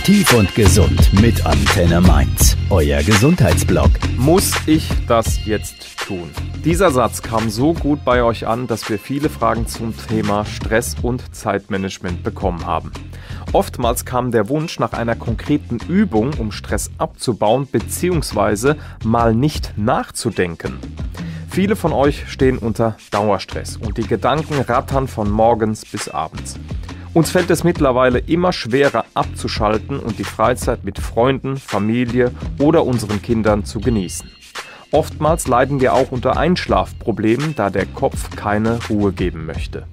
Aktiv und gesund mit Antenne Mainz. Euer Gesundheitsblog. Muss ich das jetzt tun? Dieser Satz kam so gut bei euch an, dass wir viele Fragen zum Thema Stress und Zeitmanagement bekommen haben. Oftmals kam der Wunsch nach einer konkreten Übung, um Stress abzubauen bzw. mal nicht nachzudenken. Viele von euch stehen unter Dauerstress und die Gedanken rattern von morgens bis abends. Uns fällt es mittlerweile immer schwerer abzuschalten und die Freizeit mit Freunden, Familie oder unseren Kindern zu genießen. Oftmals leiden wir auch unter Einschlafproblemen, da der Kopf keine Ruhe geben möchte.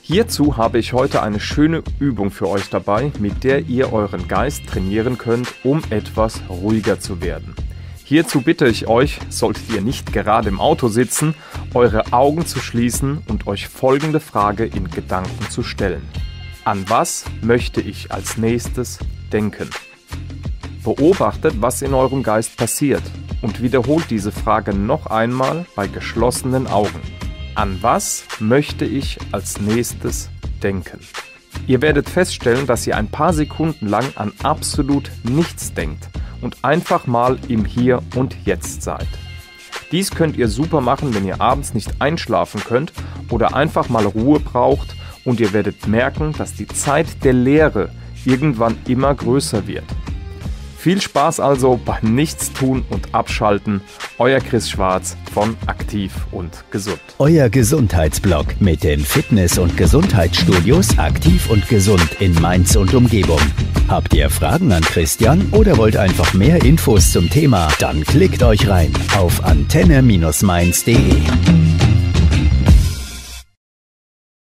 Hierzu habe ich heute eine schöne Übung für euch dabei, mit der ihr euren Geist trainieren könnt, um etwas ruhiger zu werden. Hierzu bitte ich euch, solltet ihr nicht gerade im Auto sitzen, eure Augen zu schließen und euch folgende Frage in Gedanken zu stellen. An was möchte ich als nächstes denken? Beobachtet, was in eurem Geist passiert und wiederholt diese Frage noch einmal bei geschlossenen Augen. An was möchte ich als nächstes denken? Ihr werdet feststellen, dass ihr ein paar Sekunden lang an absolut nichts denkt und einfach mal im Hier und Jetzt seid. Dies könnt ihr super machen, wenn ihr abends nicht einschlafen könnt oder einfach mal Ruhe braucht und ihr werdet merken, dass die Zeit der Leere irgendwann immer größer wird. Viel Spaß also beim Nichtstun und Abschalten. Euer Chris Schwarz von Aktiv und Gesund. Euer Gesundheitsblog mit den Fitness- und Gesundheitsstudios Aktiv und Gesund in Mainz und Umgebung. Habt ihr Fragen an Christian oder wollt einfach mehr Infos zum Thema? Dann klickt euch rein auf antenne-mainz.de.